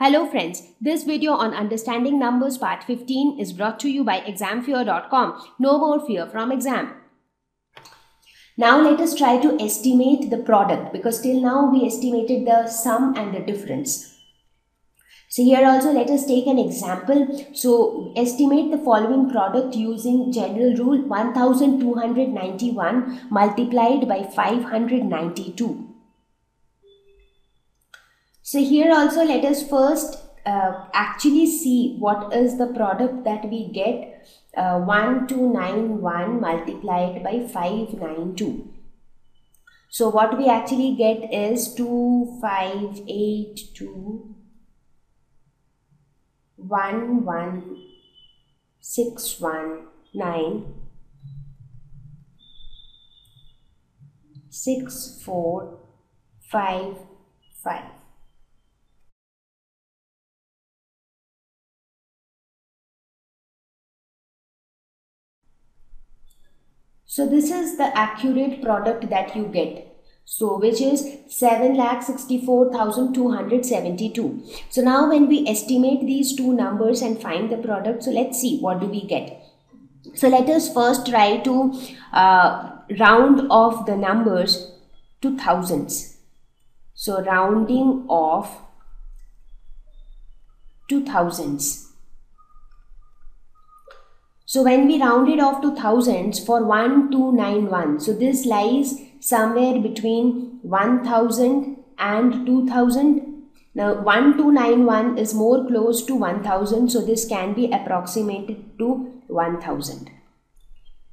Hello friends, this video on understanding numbers part 15 is brought to you by examfear.com. No more fear from exam. Now let us try to estimate the product because till now we estimated the sum and the difference. So here also let us take an example. So estimate the following product using general rule 1291 multiplied by 592. So here also let us first uh, actually see what is the product that we get uh, 1291 multiplied by 592. So what we actually get is 2582 11619 6455 So this is the accurate product that you get. So which is 7,64,272. So now when we estimate these two numbers and find the product, so let's see what do we get. So let us first try to uh, round off the numbers to thousands. So rounding off to thousands. So when we round it off to thousands for 1291, so this lies somewhere between 1000 and 2000. Now 1291 is more close to 1000, so this can be approximated to 1000.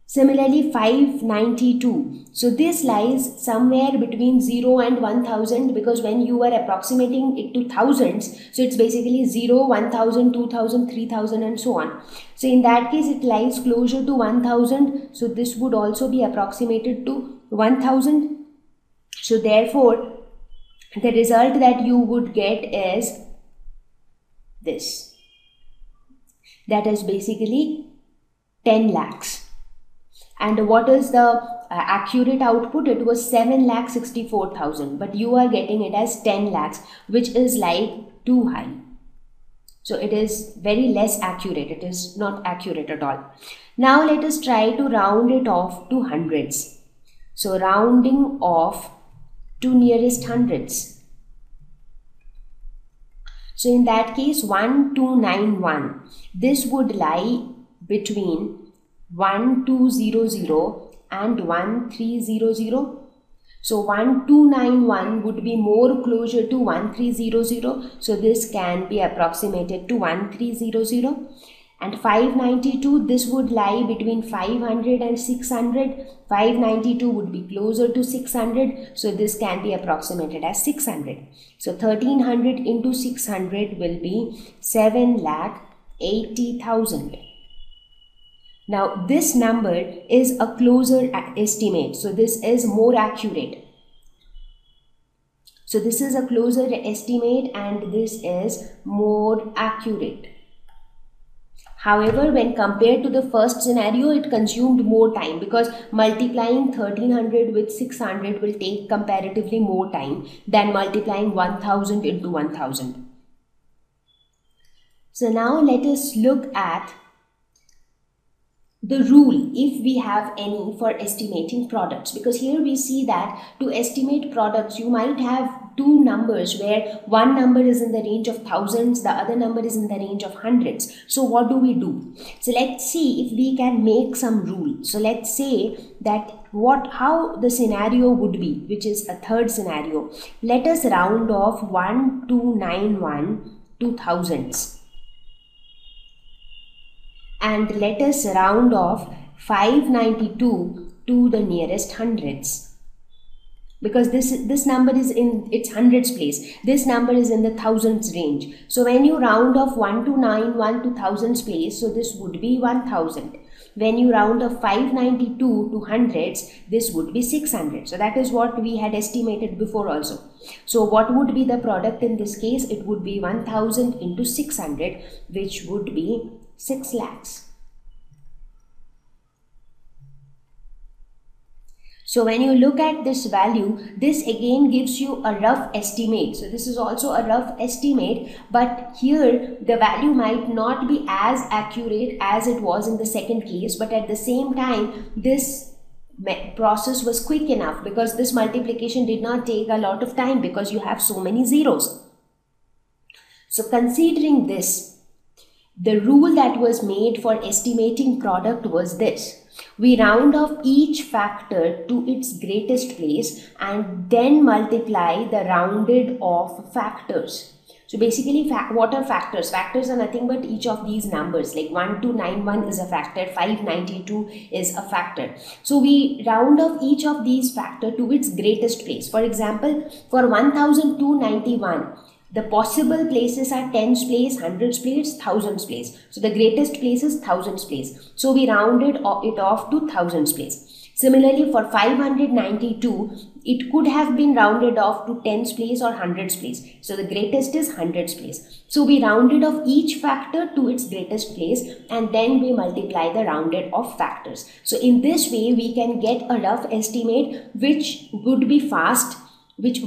Similarly, 592. So this lies somewhere between 0 and 1000 because when you are approximating it to thousands, so it's basically 0, 1000, 2000, 3000 and so on. So in that case, it lies closer to 1000. So this would also be approximated to 1000. So therefore, the result that you would get is this. That is basically 10 lakhs and what is the uh, accurate output? It was 7 lakh 64000 but you are getting it as 10 lakhs which is like too high. So it is very less accurate. It is not accurate at all. Now let us try to round it off to hundreds. So rounding off to nearest hundreds. So in that case 1291 this would lie between 1200 and 1300 so 1291 would be more closer to 1300 so this can be approximated to 1300 and 592 this would lie between 500 and 600 592 would be closer to 600 so this can be approximated as 600 so 1300 into 600 will be 7 lakh 80000 now this number is a closer estimate. So this is more accurate. So this is a closer estimate and this is more accurate. However, when compared to the first scenario, it consumed more time because multiplying 1300 with 600 will take comparatively more time than multiplying 1000 into 1000. So now let us look at the rule if we have any for estimating products. Because here we see that to estimate products you might have two numbers where one number is in the range of thousands the other number is in the range of hundreds. So what do we do? So let's see if we can make some rule. So let's say that what how the scenario would be which is a third scenario. Let us round off 1291 to thousands and let us round off 592 to the nearest hundreds. Because this this number is in its hundreds place. This number is in the thousands range. So when you round off 1 to 9 1 to thousands place so this would be 1000 when you round off 592 to hundreds this would be 600 so that is what we had estimated before also. So what would be the product in this case? It would be 1000 into 600 which would be 6 lakhs. So when you look at this value, this again gives you a rough estimate. So this is also a rough estimate, but here the value might not be as accurate as it was in the second case, but at the same time, this process was quick enough because this multiplication did not take a lot of time because you have so many zeros. So considering this, the rule that was made for estimating product was this we round off each factor to its greatest place and then multiply the rounded off factors. So basically, what are factors? Factors are nothing but each of these numbers. Like 1291 is a factor, 592 is a factor. So we round off each of these factor to its greatest place. For example, for 1291, the possible places are tens place, hundreds place, thousands place. So the greatest place is thousands place. So we rounded it off to thousands place. Similarly, for 592, it could have been rounded off to tens place or hundreds place. So the greatest is hundreds place. So we rounded off each factor to its greatest place and then we multiply the rounded off factors. So in this way, we can get a rough estimate which would be fast which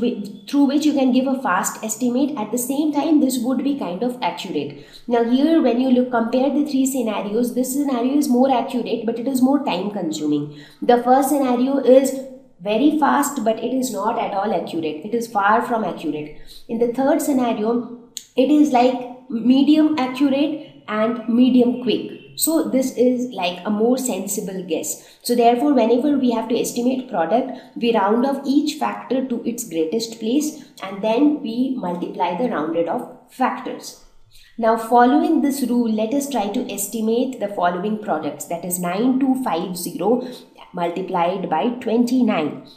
through which you can give a fast estimate at the same time this would be kind of accurate. Now here when you look compare the three scenarios this scenario is more accurate but it is more time consuming the first scenario is very fast but it is not at all accurate. It is far from accurate. In the third scenario it is like medium accurate and medium quick so this is like a more sensible guess. So therefore, whenever we have to estimate product, we round off each factor to its greatest place and then we multiply the rounded off factors. Now following this rule, let us try to estimate the following products that is 9250 multiplied by 29.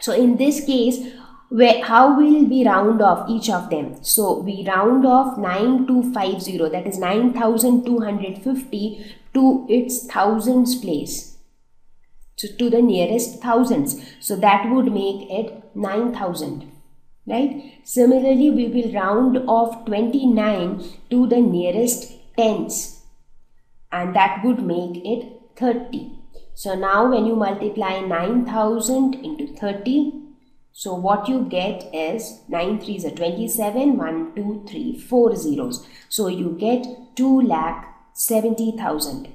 So in this case, where how will we round off each of them? So we round off 9250 that is 9250 to its thousands place. So to the nearest thousands. So that would make it 9000 right? Similarly we will round off 29 to the nearest tens and that would make it 30 so now when you multiply 9000 into 30 so what you get is 9 3s are 27, 1, 2, 3, 4 zeros. So you get 2 lakh 70,000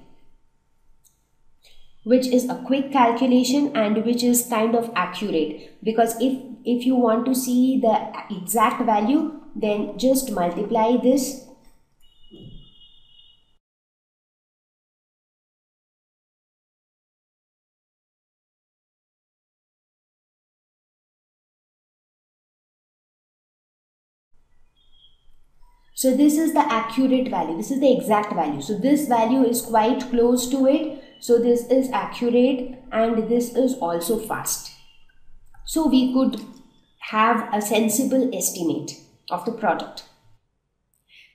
which is a quick calculation and which is kind of accurate because if if you want to see the exact value then just multiply this So this is the accurate value. This is the exact value. So this value is quite close to it. So this is accurate and this is also fast. So we could have a sensible estimate of the product.